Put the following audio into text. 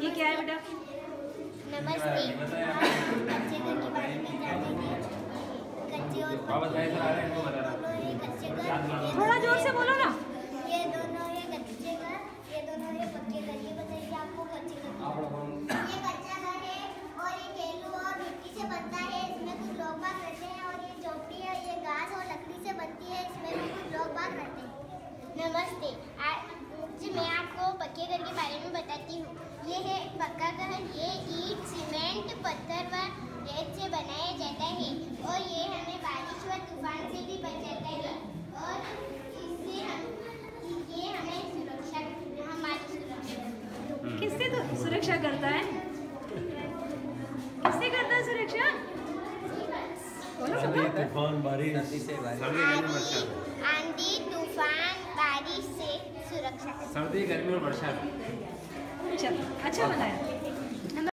ये क्या है बेटा? नमस्ते। कच्चे घर के बारे में जानेंगे कच्चे और हैं थोड़ा ज़ोर से बोलो ना। ये दोनों ये कच्चे घर। ये दोनों ये पक्के घर। ये बताइए आपको कच्चे घर ये कच्चा घर है और ये केलू और मिट्टी से बनता है। इसमें कुछ लोग बाग रहते हैं और ये झोपड़ी है ये घास और लकड़ी से बनती है। इसमें भी कुछ लोग बाग रहते हैं। नमस्ते आज जी मैं आपको पक्के घर के बारे में बताती हूँ ये है पक्का घर ये ईट सीमेंट पत्थर व रेत से बनाया जाता है और ये हमें बारिश व तूफ़ान से भी बचाता है और इससे हम ये हमें सुरक्षा हमारी सुरक्षा करता है। किससे तो सुरक्षा करता है किससे करता है सुरक्षा सर्दी तूफ़ान बारिश। सर्दी गर्मी और बरसात आंधी आंधी तूफ़ान बारिश से सुरक्षा। सर्दी गर्मी और बरसात अच्छा बताया।